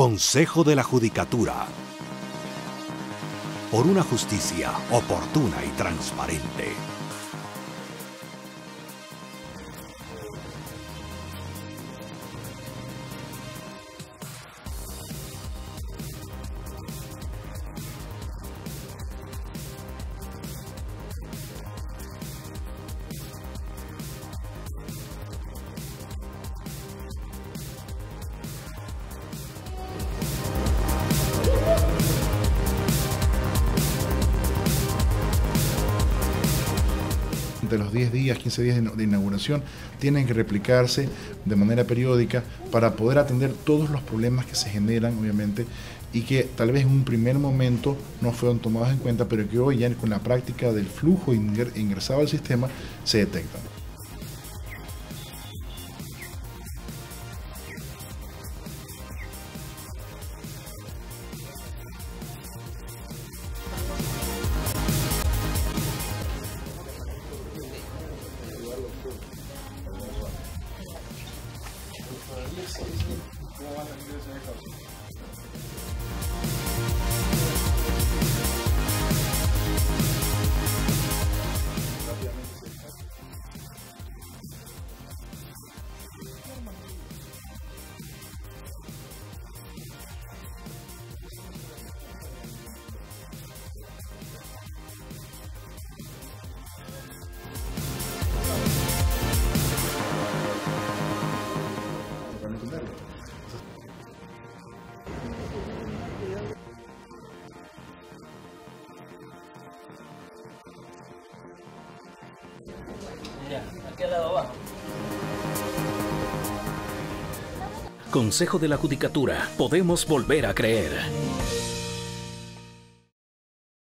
Consejo de la Judicatura. Por una justicia oportuna y transparente. De los 10 días, 15 días de inauguración, tienen que replicarse de manera periódica para poder atender todos los problemas que se generan, obviamente, y que tal vez en un primer momento no fueron tomados en cuenta, pero que hoy ya con la práctica del flujo ingresado al sistema se detectan. そうですね。Lado abajo. Consejo de la Judicatura. Podemos volver a creer.